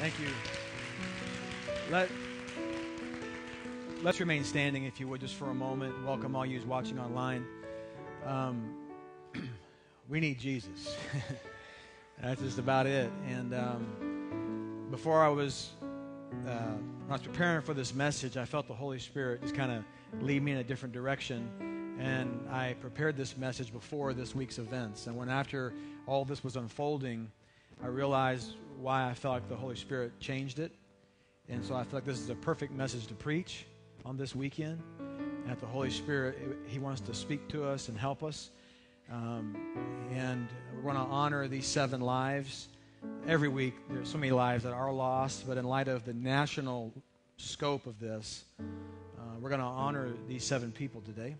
Thank you. Let, let's remain standing, if you would, just for a moment. Welcome all you watching online. Um, we need Jesus. That's just about it. And um, before I was, uh, I was preparing for this message, I felt the Holy Spirit just kind of lead me in a different direction. And I prepared this message before this week's events. And when after all this was unfolding, I realized why I felt like the Holy Spirit changed it. And so I feel like this is a perfect message to preach on this weekend. And that the Holy Spirit, He wants to speak to us and help us. Um, and we're going to honor these seven lives. Every week, there's so many lives that are lost, but in light of the national scope of this, uh, we're going to honor these seven people today.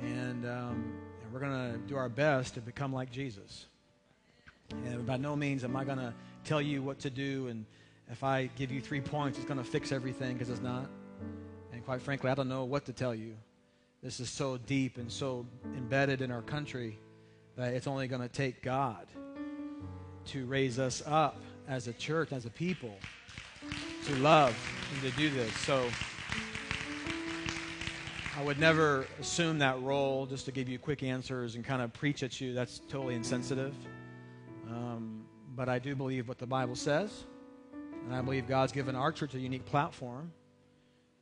And, um, and we're going to do our best to become like Jesus. And by no means am I going to tell you what to do. And if I give you three points, it's going to fix everything because it's not. And quite frankly, I don't know what to tell you. This is so deep and so embedded in our country that it's only going to take God to raise us up as a church, as a people, to love and to do this. So I would never assume that role just to give you quick answers and kind of preach at you. That's totally insensitive. But I do believe what the Bible says. And I believe God's given our church a unique platform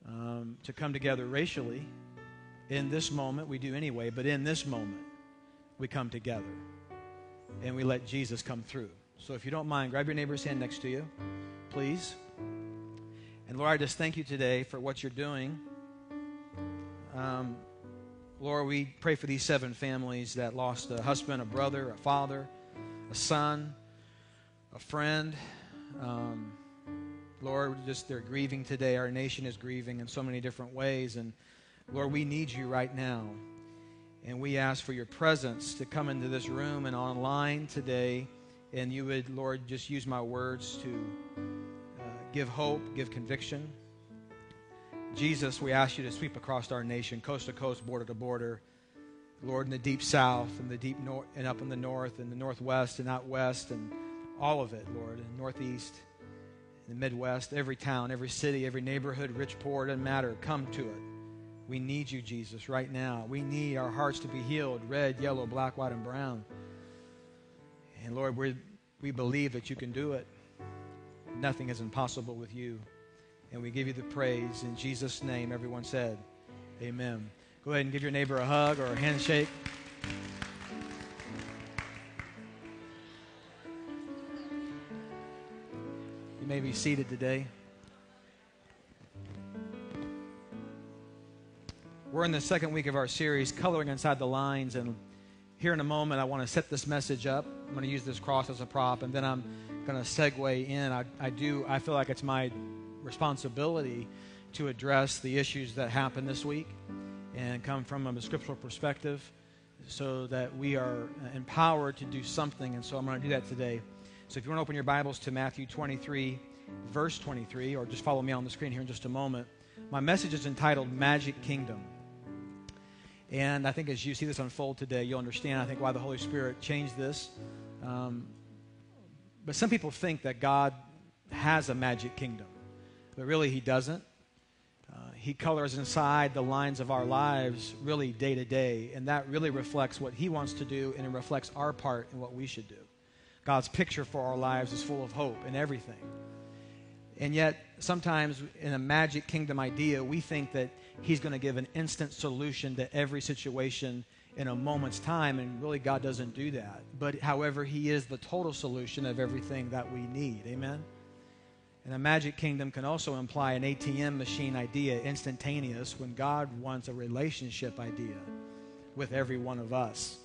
um, to come together racially. In this moment, we do anyway, but in this moment, we come together and we let Jesus come through. So if you don't mind, grab your neighbor's hand next to you, please. And Lord, I just thank you today for what you're doing. Um, Lord, we pray for these seven families that lost a husband, a brother, a father, a son, a friend. Um, Lord, just they're grieving today. Our nation is grieving in so many different ways. And Lord, we need you right now. And we ask for your presence to come into this room and online today. And you would, Lord, just use my words to uh, give hope, give conviction. Jesus, we ask you to sweep across our nation, coast to coast, border to border. Lord, in the deep south and the deep north and up in the north and the northwest and out west and all of it, Lord, in the northeast, in the Midwest, every town, every city, every neighborhood, rich, poor, doesn't matter. Come to it. We need you, Jesus, right now. We need our hearts to be healed red, yellow, black, white, and brown. And Lord, we we believe that you can do it. Nothing is impossible with you. And we give you the praise. In Jesus' name, everyone said, Amen. Go ahead and give your neighbor a hug or a handshake. May be seated today. We're in the second week of our series, Coloring Inside the Lines. And here in a moment, I want to set this message up. I'm going to use this cross as a prop, and then I'm going to segue in. I, I do, I feel like it's my responsibility to address the issues that happened this week and come from a scriptural perspective so that we are empowered to do something. And so I'm going to do that today. So if you want to open your Bibles to Matthew 23, verse 23, or just follow me on the screen here in just a moment, my message is entitled Magic Kingdom. And I think as you see this unfold today, you'll understand, I think, why the Holy Spirit changed this. Um, but some people think that God has a magic kingdom, but really, He doesn't. He colors inside the lines of our lives really day to day, and that really reflects what He wants to do, and it reflects our part in what we should do. God's picture for our lives is full of hope and everything. And yet, sometimes in a magic kingdom idea, we think that He's going to give an instant solution to every situation in a moment's time, and really, God doesn't do that. But however, He is the total solution of everything that we need. Amen? And a magic kingdom can also imply an ATM machine idea, instantaneous, when God wants a relationship idea with every one of us.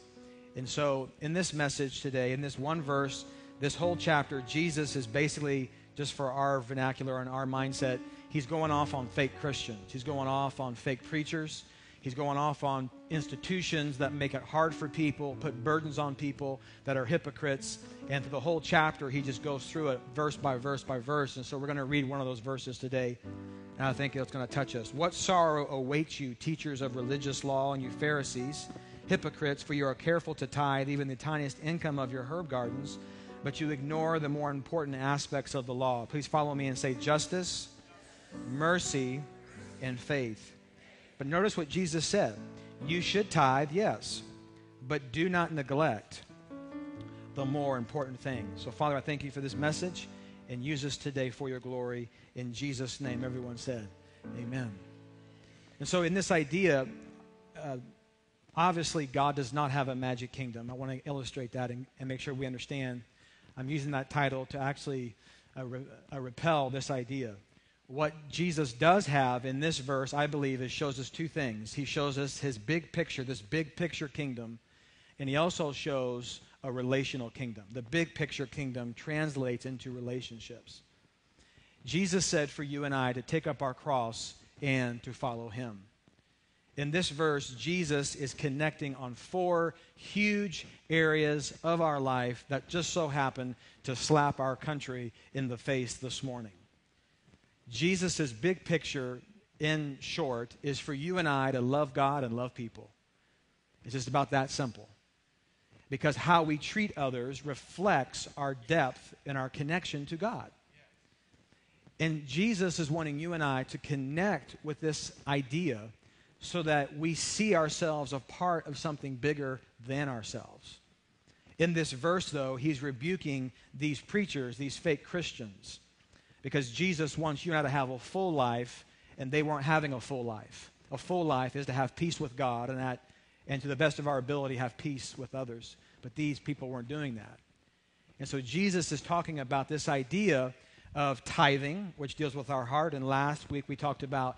And so, in this message today, in this one verse, this whole chapter, Jesus is basically, just for our vernacular and our mindset, he's going off on fake Christians. He's going off on fake preachers. He's going off on institutions that make it hard for people, put burdens on people that are hypocrites. And through the whole chapter, he just goes through it verse by verse by verse. And so we're going to read one of those verses today. And I think it's going to touch us. What sorrow awaits you, teachers of religious law, and you Pharisees, hypocrites, for you are careful to tithe even the tiniest income of your herb gardens but you ignore the more important aspects of the law. Please follow me and say justice, mercy, and faith. But notice what Jesus said you should tithe, yes, but do not neglect the more important thing. So, Father, I thank you for this message and use us today for your glory. In Jesus' name, everyone said, Amen. And so, in this idea, uh, obviously, God does not have a magic kingdom. I want to illustrate that and, and make sure we understand. I'm using that title to actually uh, re- uh, repel this idea. What Jesus does have in this verse, I believe, is shows us two things. He shows us his big picture, this big picture kingdom, and he also shows a relational kingdom. The big picture kingdom translates into relationships. Jesus said for you and I to take up our cross and to follow him. In this verse, Jesus is connecting on four huge areas of our life that just so happen to slap our country in the face this morning. Jesus' big picture, in short, is for you and I to love God and love people. It's just about that simple because how we treat others reflects our depth and our connection to God. And Jesus is wanting you and I to connect with this idea so that we see ourselves a part of something bigger than ourselves. In this verse, though, he's rebuking these preachers, these fake Christians, because Jesus wants you and I to have a full life, and they weren't having a full life. A full life is to have peace with God, and that and to the best of our ability have peace with others. But these people weren't doing that. And so Jesus is talking about this idea of tithing, which deals with our heart. And last week we talked about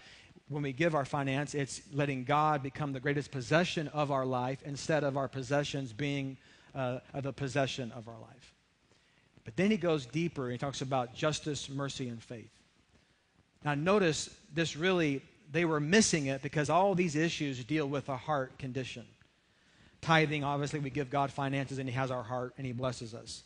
when we give our finance, it's letting God become the greatest possession of our life instead of our possessions being uh, the possession of our life. But then he goes deeper and he talks about justice, mercy, and faith. Now, notice this really they were missing it because all these issues deal with a heart condition. Tithing, obviously, we give God finances and He has our heart and He blesses us.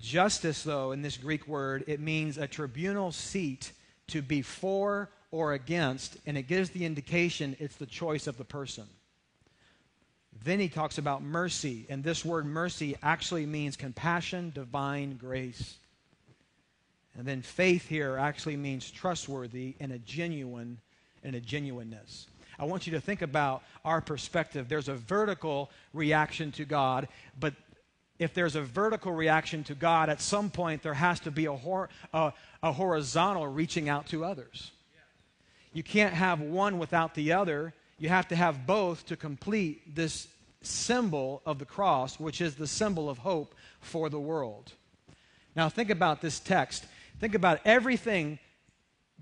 Justice, though, in this Greek word, it means a tribunal seat to be for or against, and it gives the indication it's the choice of the person. Then he talks about mercy, and this word mercy actually means compassion, divine grace. And then faith here actually means trustworthy and a genuine and a genuineness. I want you to think about our perspective. There's a vertical reaction to God, but if there's a vertical reaction to God, at some point there has to be a, hor- a, a horizontal reaching out to others. You can't have one without the other. You have to have both to complete this symbol of the cross, which is the symbol of hope for the world. Now, think about this text. Think about everything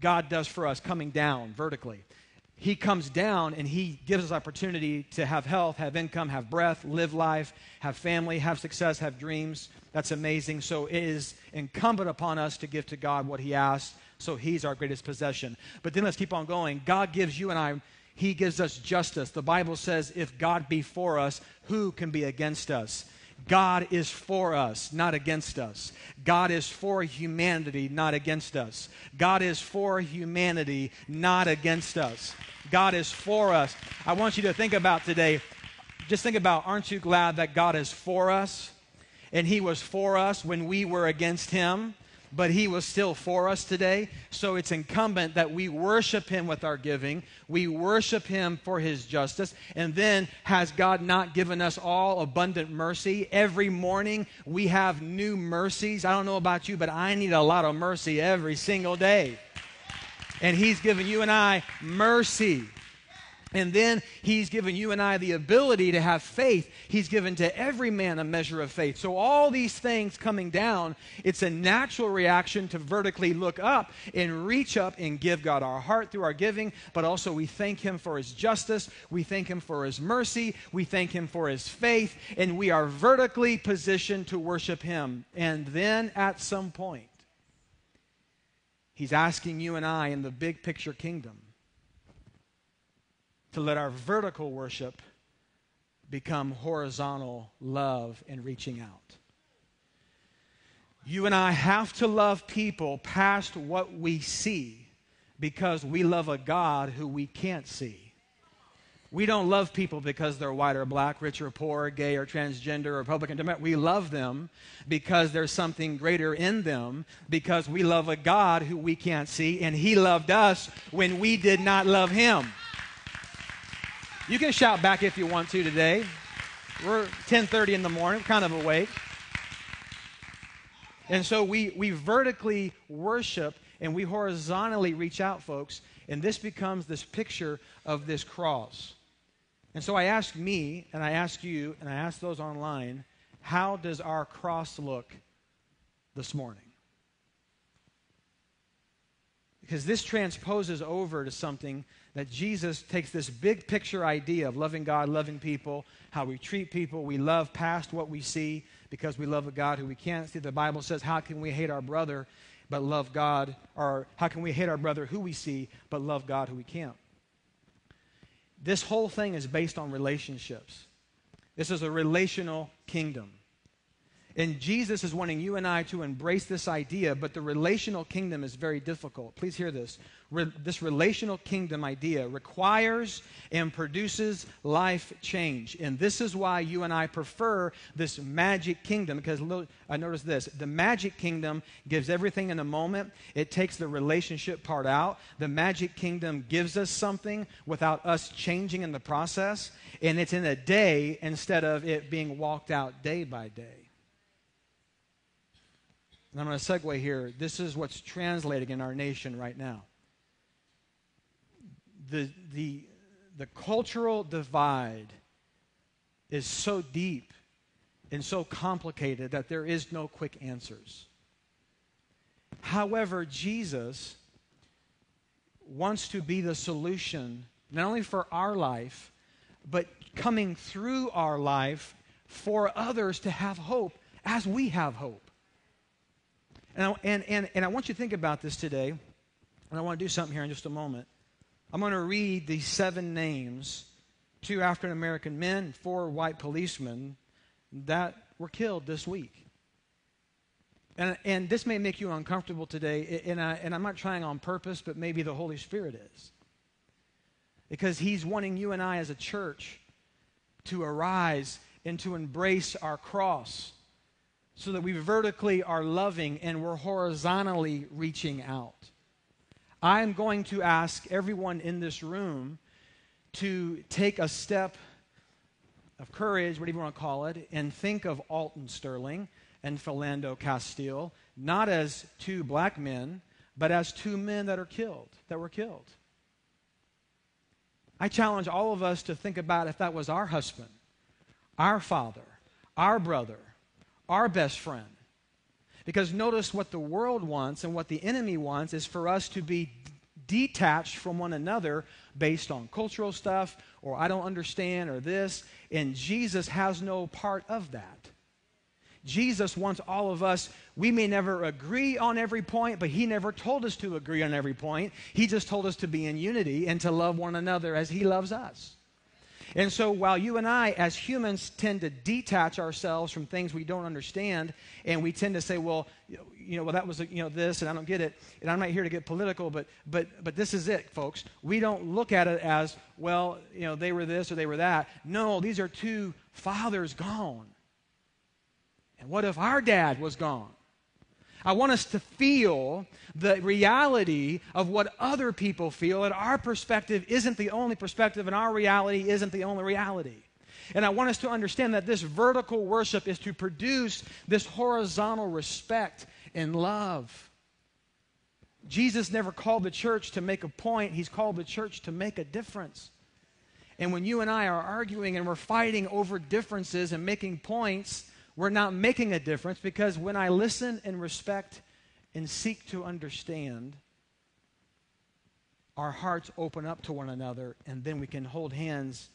God does for us coming down vertically. He comes down and He gives us opportunity to have health, have income, have breath, live life, have family, have success, have dreams. That's amazing. So it is incumbent upon us to give to God what He asks. So He's our greatest possession. But then let's keep on going. God gives you and I, He gives us justice. The Bible says, if God be for us, who can be against us? God is for us, not against us. God is for humanity, not against us. God is for humanity, not against us. God is for us. I want you to think about today, just think about, aren't you glad that God is for us? And He was for us when we were against Him but he was still for us today. So it's incumbent that we worship him with our giving. We worship him for his justice. And then, has God not given us all abundant mercy? Every morning we have new mercies. I don't know about you, but I need a lot of mercy every single day. And he's given you and I mercy. And then he's given you and I the ability to have faith. He's given to every man a measure of faith. So, all these things coming down, it's a natural reaction to vertically look up and reach up and give God our heart through our giving, but also we thank him for his justice. We thank him for his mercy. We thank him for his faith. And we are vertically positioned to worship him. And then at some point, he's asking you and I in the big picture kingdom to let our vertical worship become horizontal love and reaching out. You and I have to love people past what we see because we love a God who we can't see. We don't love people because they're white or black, rich or poor, gay or transgender, or Republican, Democrat. We love them because there's something greater in them, because we love a God who we can't see, and He loved us when we did not love Him. You can shout back if you want to today. We're 10:30 in the morning, kind of awake. And so we, we vertically worship and we horizontally reach out, folks, and this becomes this picture of this cross. And so I ask me, and I ask you, and I ask those online, how does our cross look this morning? Because this transposes over to something that Jesus takes this big picture idea of loving God, loving people, how we treat people. We love past what we see because we love a God who we can't see. The Bible says, How can we hate our brother but love God? Or how can we hate our brother who we see but love God who we can't? This whole thing is based on relationships. This is a relational kingdom. And Jesus is wanting you and I to embrace this idea, but the relational kingdom is very difficult. Please hear this. Re- this relational kingdom idea requires and produces life change. And this is why you and I prefer this magic kingdom, because I notice this the magic kingdom gives everything in a moment, it takes the relationship part out. The magic kingdom gives us something without us changing in the process, and it's in a day instead of it being walked out day by day. And I'm going to segue here. This is what's translating in our nation right now. The, the, the cultural divide is so deep and so complicated that there is no quick answers. However, Jesus wants to be the solution not only for our life, but coming through our life for others to have hope as we have hope. And I, and, and, and I want you to think about this today, and I want to do something here in just a moment. I'm going to read these seven names two African American men, four white policemen that were killed this week. And, and this may make you uncomfortable today, and, I, and I'm not trying on purpose, but maybe the Holy Spirit is. Because He's wanting you and I as a church to arise and to embrace our cross so that we vertically are loving and we're horizontally reaching out. I am going to ask everyone in this room to take a step of courage, whatever you want to call it, and think of Alton Sterling and Philando Castile not as two black men, but as two men that are killed, that were killed. I challenge all of us to think about if that was our husband, our father, our brother, our best friend. Because notice what the world wants and what the enemy wants is for us to be detached from one another based on cultural stuff or I don't understand or this. And Jesus has no part of that. Jesus wants all of us. We may never agree on every point, but He never told us to agree on every point. He just told us to be in unity and to love one another as He loves us. And so while you and I, as humans, tend to detach ourselves from things we don't understand, and we tend to say, well, you know, well, that was, you know, this, and I don't get it, and I'm not here to get political, but, but, but this is it, folks. We don't look at it as, well, you know, they were this or they were that. No, these are two fathers gone. And what if our dad was gone? I want us to feel the reality of what other people feel, and our perspective isn't the only perspective, and our reality isn't the only reality. And I want us to understand that this vertical worship is to produce this horizontal respect and love. Jesus never called the church to make a point, He's called the church to make a difference. And when you and I are arguing and we're fighting over differences and making points, we're not making a difference because when I listen and respect and seek to understand, our hearts open up to one another, and then we can hold hands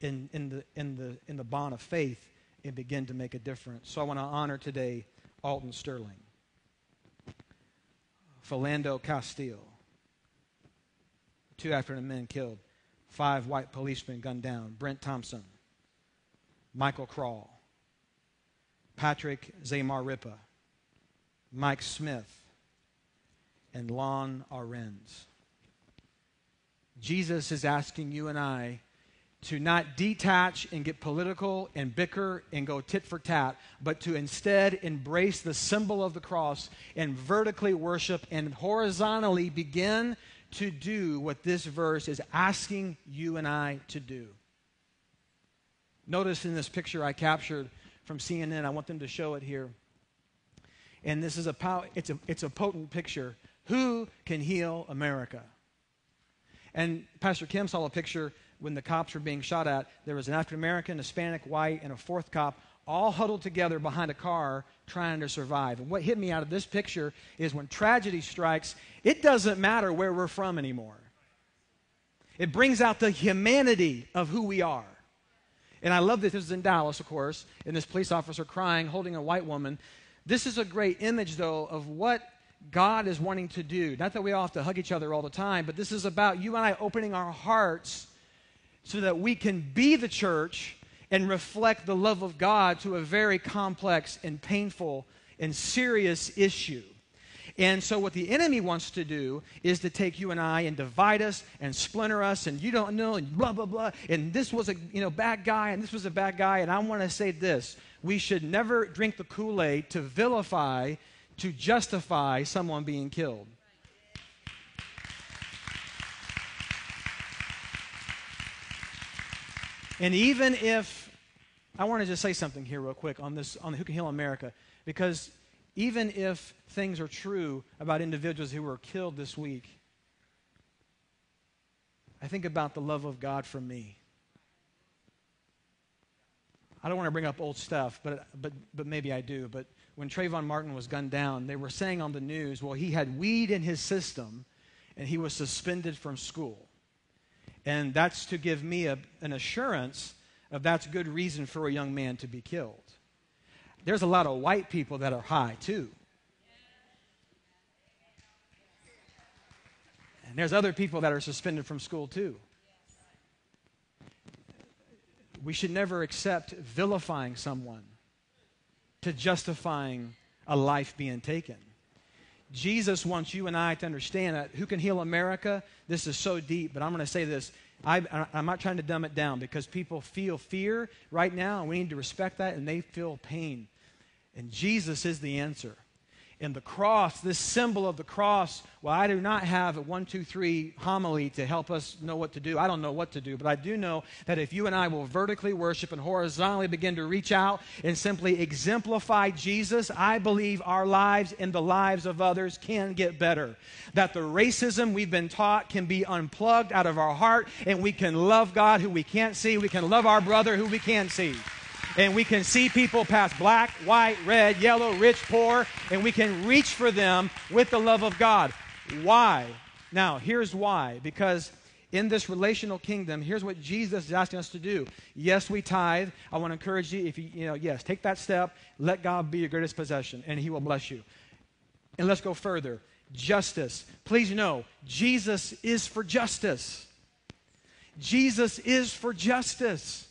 in, in, the, in, the, in the bond of faith and begin to make a difference. So I want to honor today Alton Sterling, Philando Castile, two African men killed, five white policemen gunned down, Brent Thompson, Michael Krol, Patrick Zamarripa, Mike Smith, and Lon Ahrens. Jesus is asking you and I to not detach and get political and bicker and go tit for tat, but to instead embrace the symbol of the cross and vertically worship and horizontally begin to do what this verse is asking you and I to do. Notice in this picture I captured from CNN, I want them to show it here. And this is a, pow- it's a, it's a potent picture. Who can heal America? And Pastor Kim saw a picture when the cops were being shot at. There was an African American, Hispanic, white, and a fourth cop all huddled together behind a car trying to survive. And what hit me out of this picture is when tragedy strikes, it doesn't matter where we're from anymore. It brings out the humanity of who we are. And I love this. this is in Dallas, of course, and this police officer crying, holding a white woman. This is a great image, though, of what God is wanting to do. Not that we all have to hug each other all the time, but this is about you and I opening our hearts so that we can be the church and reflect the love of God to a very complex and painful and serious issue. And so, what the enemy wants to do is to take you and I and divide us and splinter us, and you don't know, and blah, blah, blah. And this was a you know, bad guy, and this was a bad guy. And I want to say this we should never drink the Kool Aid to vilify to justify someone being killed. And even if, I want to just say something here real quick on this, on Who Can Heal America, because even if things are true about individuals who were killed this week, I think about the love of God for me. I don't want to bring up old stuff, but, but, but maybe I do. But when Trayvon Martin was gunned down, they were saying on the news, well, he had weed in his system and he was suspended from school. And that's to give me a, an assurance of that's good reason for a young man to be killed. There's a lot of white people that are high too. And there's other people that are suspended from school too. We should never accept vilifying someone to justifying a life being taken. Jesus wants you and I to understand that who can heal America? This is so deep, but I'm going to say this. I, am not trying to dumb it down because people feel fear right now, and we need to respect that, and they feel pain. And Jesus is the answer in the cross, this symbol of the cross, well, I do not have a one, two, three homily to help us know what to do. I don't know what to do, but I do know that if you and I will vertically worship and horizontally begin to reach out and simply exemplify Jesus, I believe our lives and the lives of others can get better. That the racism we've been taught can be unplugged out of our heart and we can love God who we can't see. We can love our brother who we can't see and we can see people past black, white, red, yellow, rich, poor, and we can reach for them with the love of God. Why? Now, here's why. Because in this relational kingdom, here's what Jesus is asking us to do. Yes, we tithe. I want to encourage you, if you, you know, yes, take that step. Let God be your greatest possession, and He will bless you. And let's go further. Justice. Please know, Jesus is for justice. Jesus is for justice.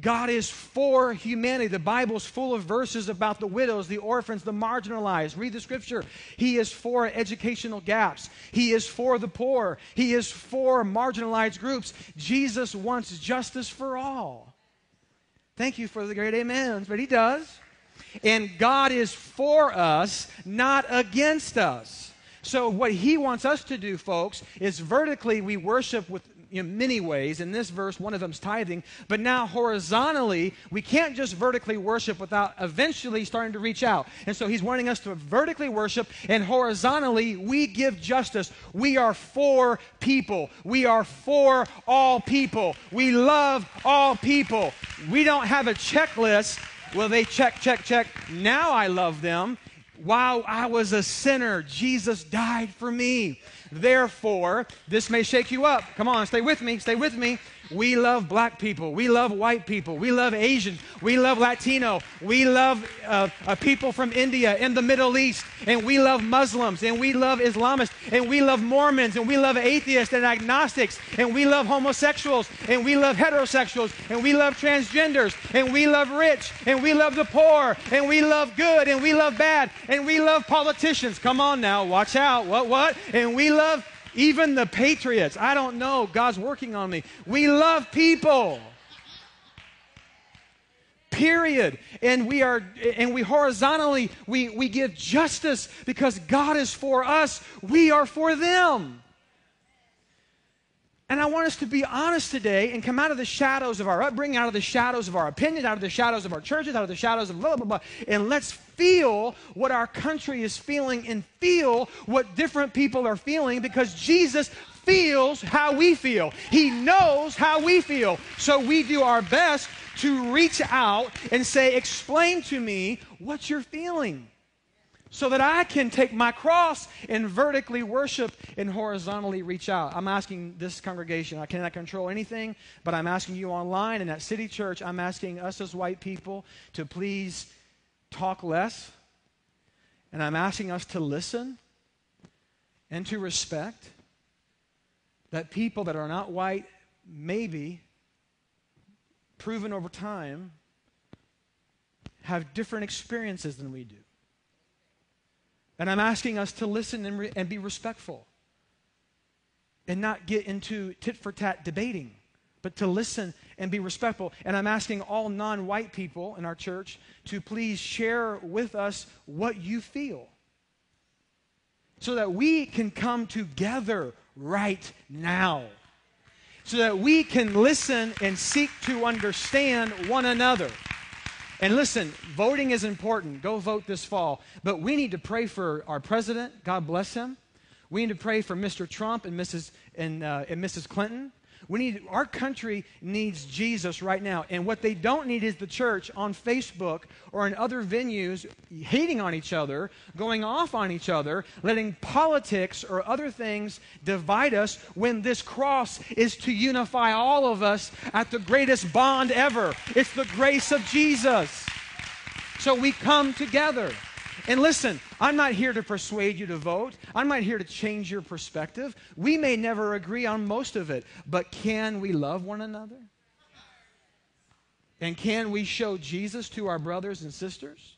God is for humanity. The Bible is full of verses about the widows, the orphans, the marginalized. Read the scripture. He is for educational gaps. He is for the poor. He is for marginalized groups. Jesus wants justice for all. Thank you for the great amens, but He does. And God is for us, not against us. So, what He wants us to do, folks, is vertically we worship with in many ways. In this verse, one of them is tithing. But now, horizontally, we can't just vertically worship without eventually starting to reach out. And so he's wanting us to vertically worship, and horizontally, we give justice. We are for people. We are for all people. We love all people. We don't have a checklist. Well, they check, check, check. Now I love them. While I was a sinner, Jesus died for me. Therefore, this may shake you up. Come on, stay with me, stay with me. We love black people. We love white people. We love Asians. We love Latino. We love uh, uh, people from India and the Middle East. And we love Muslims. And we love Islamists. And we love Mormons. And we love atheists and agnostics. And we love homosexuals. And we love heterosexuals. And we love transgenders. And we love rich. And we love the poor. And we love good. And we love bad. And we love politicians. Come on now. Watch out. What, what? And we love even the patriots. I don't know. God's working on me. We love people. Period. And we are and we horizontally we, we give justice because God is for us. We are for them. And I want us to be honest today and come out of the shadows of our upbringing, out of the shadows of our opinions, out of the shadows of our churches, out of the shadows of blah, blah, blah. And let's feel what our country is feeling and feel what different people are feeling because Jesus feels how we feel. He knows how we feel. So we do our best to reach out and say, Explain to me what you're feeling so that I can take my cross and vertically worship and horizontally reach out. I'm asking this congregation, I cannot control anything, but I'm asking you online and at City Church, I'm asking us as white people to please talk less. And I'm asking us to listen and to respect that people that are not white, maybe proven over time, have different experiences than we do. And I'm asking us to listen and, re- and be respectful and not get into tit for tat debating, but to listen and be respectful. And I'm asking all non white people in our church to please share with us what you feel so that we can come together right now. So that we can listen and seek to understand one another. And listen, voting is important. Go vote this fall. But we need to pray for our president. God bless him. We need to pray for Mr. Trump and Mrs. and, uh, and Mrs. Clinton. We need our country needs Jesus right now. And what they don't need is the church on Facebook or in other venues hating on each other, going off on each other, letting politics or other things divide us when this cross is to unify all of us at the greatest bond ever. It's the grace of Jesus. So we come together. And listen, I'm not here to persuade you to vote. I'm not here to change your perspective. We may never agree on most of it, but can we love one another? And can we show Jesus to our brothers and sisters?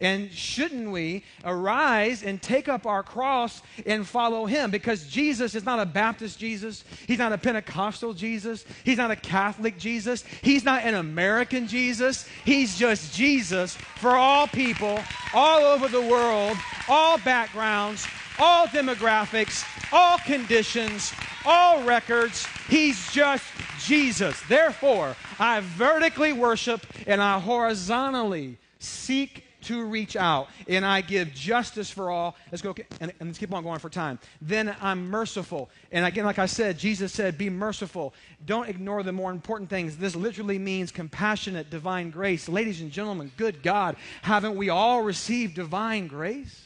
And shouldn't we arise and take up our cross and follow him? Because Jesus is not a Baptist Jesus. He's not a Pentecostal Jesus. He's not a Catholic Jesus. He's not an American Jesus. He's just Jesus for all people, all over the world, all backgrounds, all demographics, all conditions, all records. He's just Jesus. Therefore, I vertically worship and I horizontally seek to reach out, and I give justice for all. Let's go, and, and let's keep on going for time. Then I'm merciful. And again, like I said, Jesus said, be merciful. Don't ignore the more important things. This literally means compassionate, divine grace. Ladies and gentlemen, good God, haven't we all received divine grace?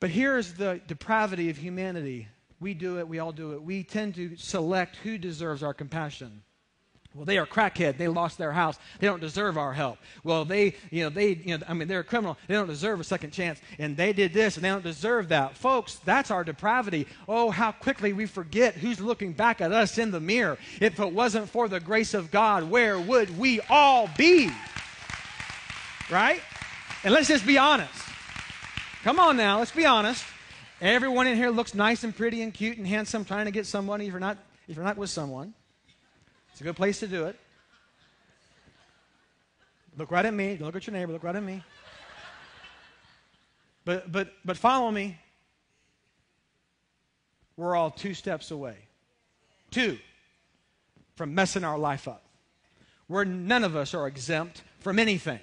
But here's the depravity of humanity. We do it, we all do it. We tend to select who deserves our compassion. Well, they are crackhead. They lost their house. They don't deserve our help. Well, they, you know, they, you know, I mean, they're a criminal. They don't deserve a second chance. And they did this, and they don't deserve that. Folks, that's our depravity. Oh, how quickly we forget who's looking back at us in the mirror. If it wasn't for the grace of God, where would we all be? Right? And let's just be honest. Come on now, let's be honest. Everyone in here looks nice and pretty and cute and handsome, trying to get somebody if you're not if you're not with someone. It's a good place to do it. Look right at me. Don't look at your neighbor. Look right at me. But, but, but follow me. We're all two steps away. Two from messing our life up. Where none of us are exempt from anything.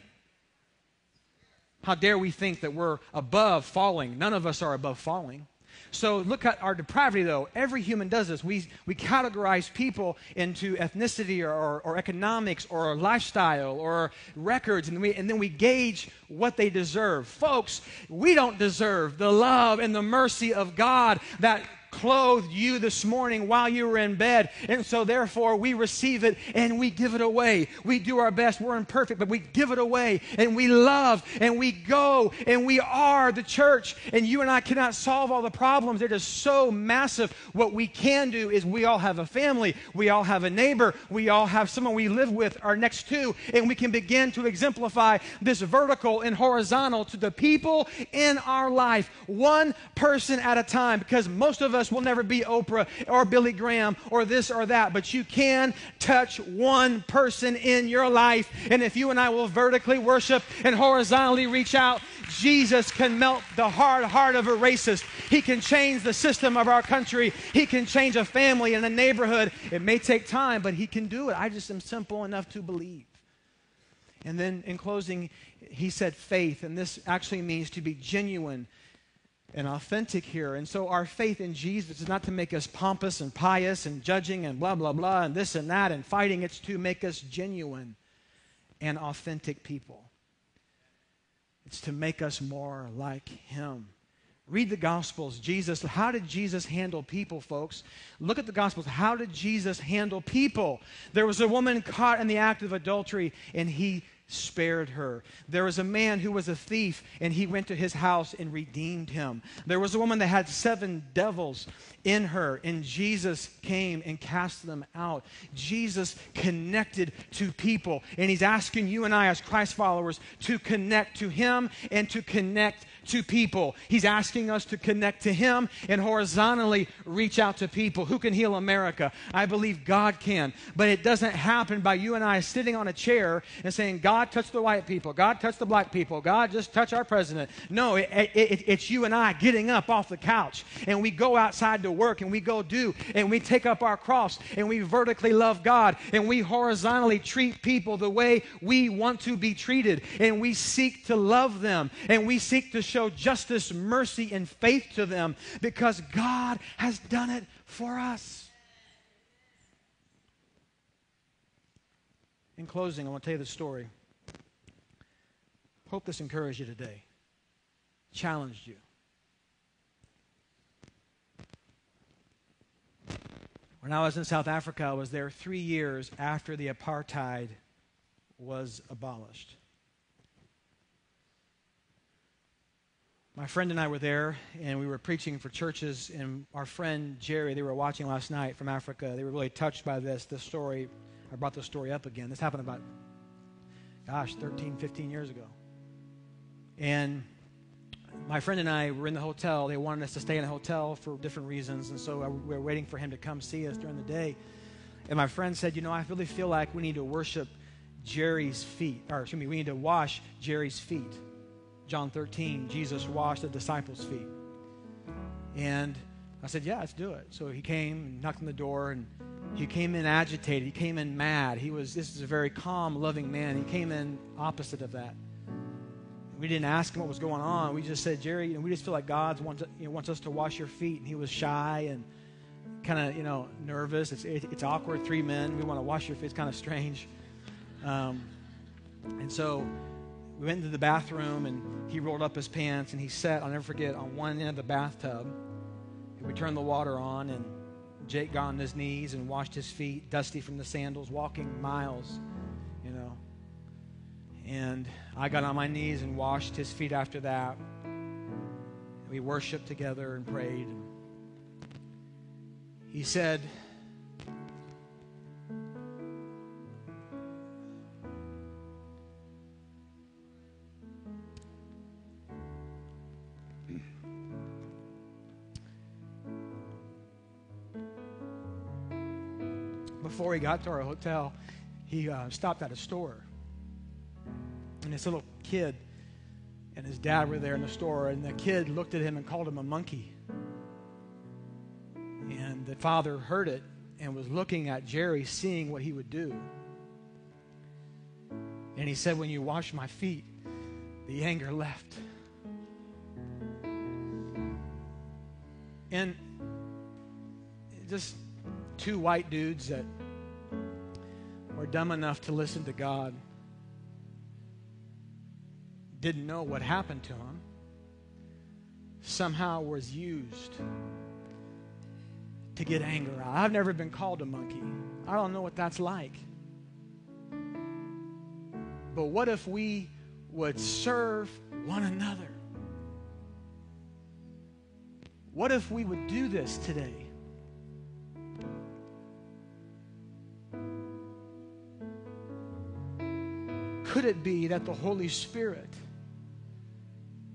How dare we think that we're above falling? None of us are above falling. So look at our depravity, though. Every human does this. We, we categorize people into ethnicity or, or, or economics or lifestyle or records, and, we, and then we gauge what they deserve. Folks, we don't deserve the love and the mercy of God that clothed you this morning while you were in bed. And so, therefore, we receive it and we give it away. We do our best. We're imperfect, but we give it away and we love and we go and we are the church. And you and I cannot solve all the problems. They're just so massive. What we can do is we all have a family, we all have a neighbor, we all have someone we live with, our next to, and we can begin to exemplify this vertical and horizontal to the people in our life, one person at a time, because most of us us will never be Oprah or Billy Graham or this or that, but you can touch one person in your life. And if you and I will vertically worship and horizontally reach out, Jesus can melt the hard heart of a racist. He can change the system of our country. He can change a family and a neighborhood. It may take time, but He can do it. I just am simple enough to believe. And then in closing, he said faith, and this actually means to be genuine and authentic here. And so our faith in Jesus is not to make us pompous and pious and judging and blah, blah, blah, and this and that and fighting. It's to make us genuine and authentic people. It's to make us more like Him. Read the Gospels. Jesus, how did Jesus handle people, folks? Look at the Gospels. How did Jesus handle people? There was a woman caught in the act of adultery, and He spared her. There was a man who was a thief, and he went to his house and redeemed him. There was a woman that had seven devils in her, and Jesus came and cast them out. Jesus connected to people, and he's asking you and I, as Christ followers, to connect to him and to connect to people. He's asking us to connect to Him and horizontally reach out to people. Who can heal America? I believe God can. But it doesn't happen by you and I sitting on a chair and saying, God, touch the white people. God, touch the black people. God, just touch our president. No, it, it, it's you and I getting up off the couch and we go outside to work and we go do and we take up our cross and we vertically love God and we horizontally treat people the way we want to be treated and we seek to love them and we seek to show justice, mercy, and faith to them because God has done it for us. In closing, I want to tell you the story. Hope this encouraged you today, challenged you. When I was in South Africa, I was there three years after the apartheid was abolished. My friend and I were there, and we were preaching for churches. And our friend Jerry, they were watching last night from Africa. They were really touched by this. This story, I brought the story up again. This happened about, gosh, 13, 15 years ago. And my friend and I were in the hotel. They wanted us to stay in a hotel for different reasons. And so we were waiting for him to come see us during the day. And my friend said, You know, I really feel like we need to worship Jerry's feet, or excuse me, we need to wash Jerry's feet. John 13, Jesus washed the disciples' feet. And I said, Yeah, let's do it. So he came and knocked on the door, and he came in agitated. He came in mad. He was, this is a very calm, loving man. He came in opposite of that. We didn't ask him what was going on. We just said, Jerry, you know, we just feel like God wants, you know, wants us to wash your feet. And he was shy and kind of, you know, nervous. It's, it, it's awkward. Three men, we want to wash your feet. It's kind of strange. Um, and so we went into the bathroom and he rolled up his pants and he sat, I'll never forget, on one end of the bathtub. And we turned the water on and Jake got on his knees and washed his feet, dusty from the sandals, walking miles, you know. And I got on my knees and washed his feet after that. We worshiped together and prayed. He said, before he got to our hotel, he uh, stopped at a store. And this little kid and his dad were there in the store, and the kid looked at him and called him a monkey. And the father heard it and was looking at Jerry, seeing what he would do. And he said, When you wash my feet, the anger left. And just two white dudes that dumb enough to listen to God didn't know what happened to him somehow was used to get anger out. I've never been called a monkey. I don't know what that's like. But what if we would serve one another? What if we would do this today? Could it be that the Holy Spirit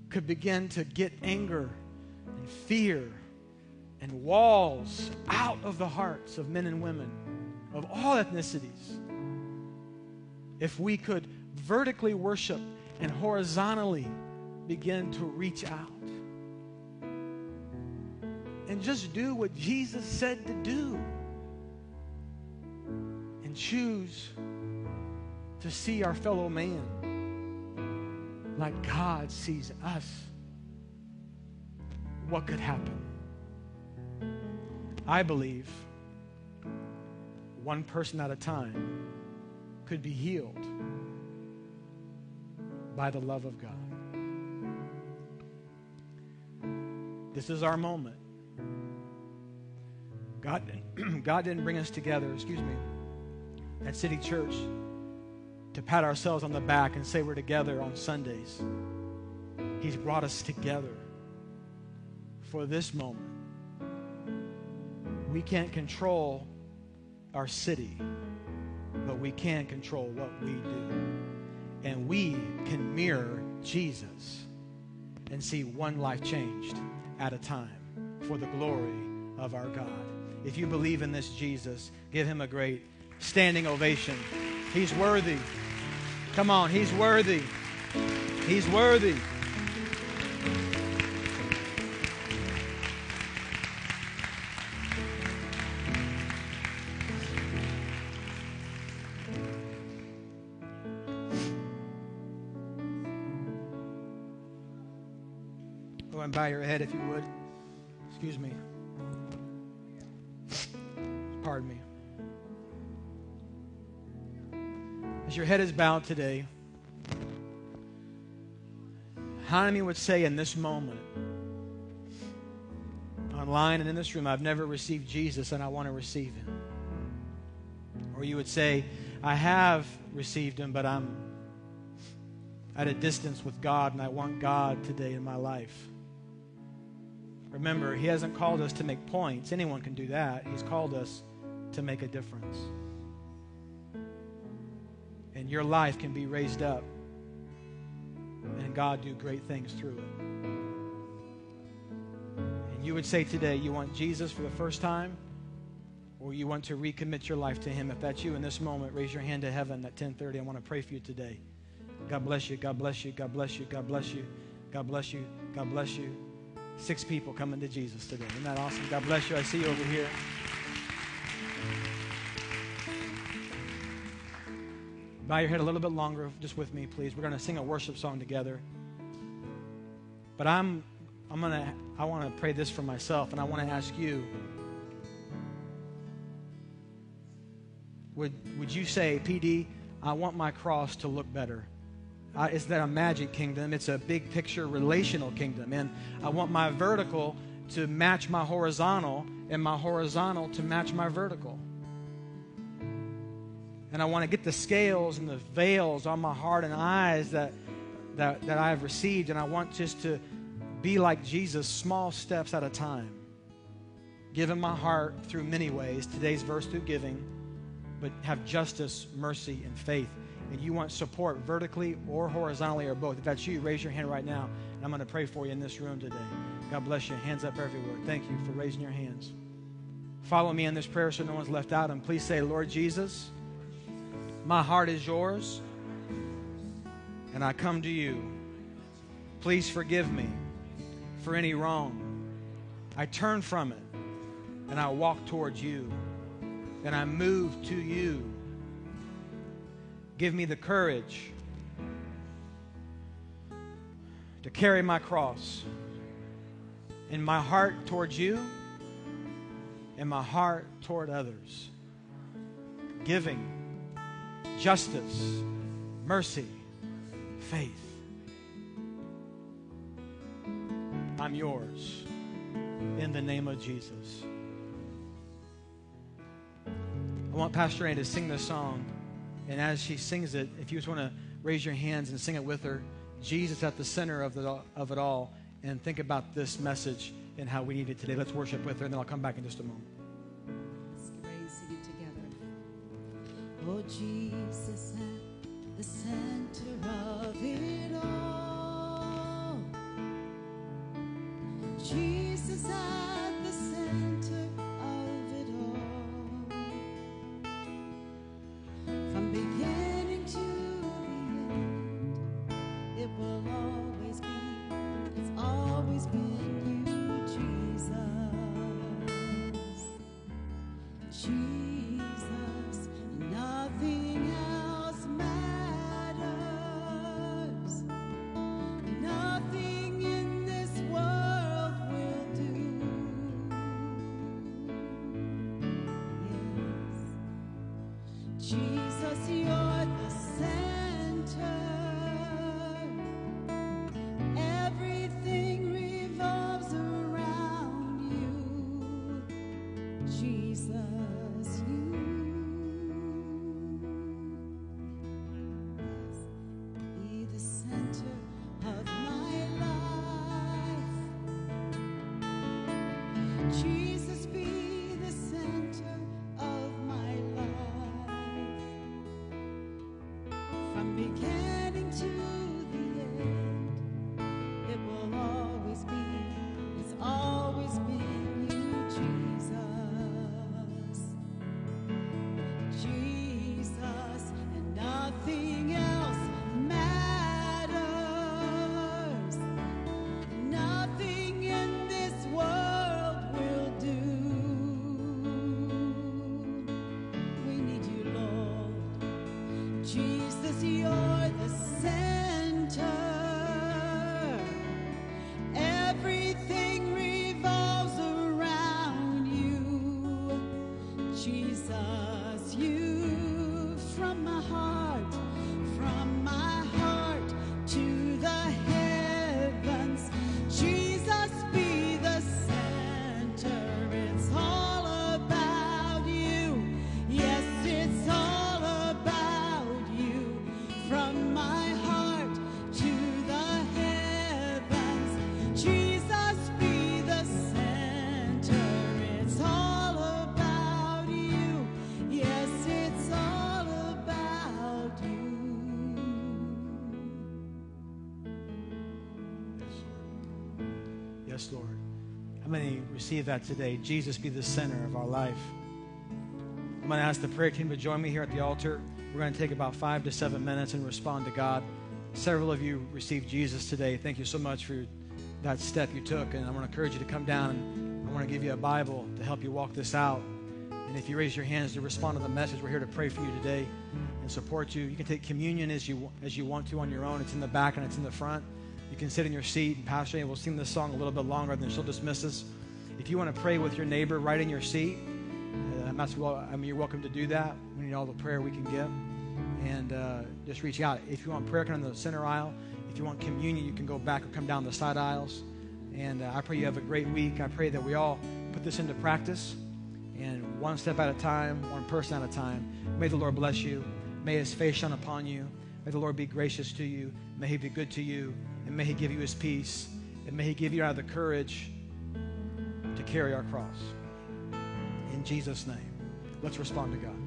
could begin to get anger and fear and walls out of the hearts of men and women of all ethnicities. If we could vertically worship and horizontally begin to reach out and just do what Jesus said to do and choose to see our fellow man like God sees us, what could happen? I believe one person at a time could be healed by the love of God. This is our moment. God, God didn't bring us together, excuse me, at City Church to pat ourselves on the back and say we're together on Sundays. He's brought us together for this moment. We can't control our city, but we can control what we do. And we can mirror Jesus and see one life changed at a time for the glory of our God. If you believe in this Jesus, give him a great standing ovation. He's worthy. Come on, he's worthy. He's worthy. Go and bow your head if you would. Excuse me. Pardon me. Your head is bowed today, how many would say in this moment, online and in this room, I've never received Jesus and I want to receive him? Or you would say, I have received him, but I'm at a distance with God and I want God today in my life. Remember, He hasn't called us to make points. Anyone can do that. He's called us to make a difference. And your life can be raised up and God do great things through it. And you would say today you want Jesus for the first time or you want to recommit your life to him. If that's you in this moment, raise your hand to heaven at 10:30. I want to pray for you today. God bless you. God bless you. God bless you. God bless you. God bless you. God bless you. Six people coming to Jesus today. Isn't that awesome? God bless you. I see you over here. Bow your head a little bit longer, just with me, please. We're going to sing a worship song together. But I'm, I'm going to, I want to pray this for myself, and I want to ask you. Would, would you say, PD, I want my cross to look better? Uh, it's not a magic kingdom, it's a big picture relational kingdom. And I want my vertical to match my horizontal, and my horizontal to match my vertical. And I want to get the scales and the veils on my heart and eyes that, that, that I have received. And I want just to be like Jesus, small steps at a time. Giving my heart through many ways. Today's verse through giving, but have justice, mercy, and faith. And you want support vertically or horizontally or both. If that's you, raise your hand right now. And I'm going to pray for you in this room today. God bless you. Hands up everywhere. Thank you for raising your hands. Follow me in this prayer so no one's left out. And please say, Lord Jesus, my heart is yours, and I come to you. Please forgive me for any wrong. I turn from it, and I walk towards you, and I move to you. Give me the courage to carry my cross in my heart towards you and my heart toward others. Giving justice, mercy, faith. I'm yours in the name of Jesus. I want Pastor Ann to sing this song. And as she sings it, if you just want to raise your hands and sing it with her, Jesus at the center of, the, of it all, and think about this message and how we need it today. Let's worship with her, and then I'll come back in just a moment. Oh, Jesus at the center of it all. Jesus Jesus, Lord. How many receive that today? Jesus be the center of our life. I'm going to ask the prayer team to join me here at the altar. We're going to take about five to seven minutes and respond to God. Several of you received Jesus today. Thank you so much for that step you took. And I want to encourage you to come down and I want to give you a Bible to help you walk this out. And if you raise your hands to respond to the message, we're here to pray for you today and support you. You can take communion as you as you want to on your own. It's in the back and it's in the front. You can sit in your seat and Pastor will sing this song a little bit longer and then she'll dismiss us. If you want to pray with your neighbor right in your seat, uh, not, well, I mean, you're welcome to do that. We need all the prayer we can get. And uh, just reach out. If you want prayer, come in the center aisle. If you want communion, you can go back or come down the side aisles. And uh, I pray you have a great week. I pray that we all put this into practice. And one step at a time, one person at a time. May the Lord bless you. May his face shine upon you. May the Lord be gracious to you. May he be good to you. And may he give you his peace. And may he give you the courage to carry our cross. In Jesus' name, let's respond to God.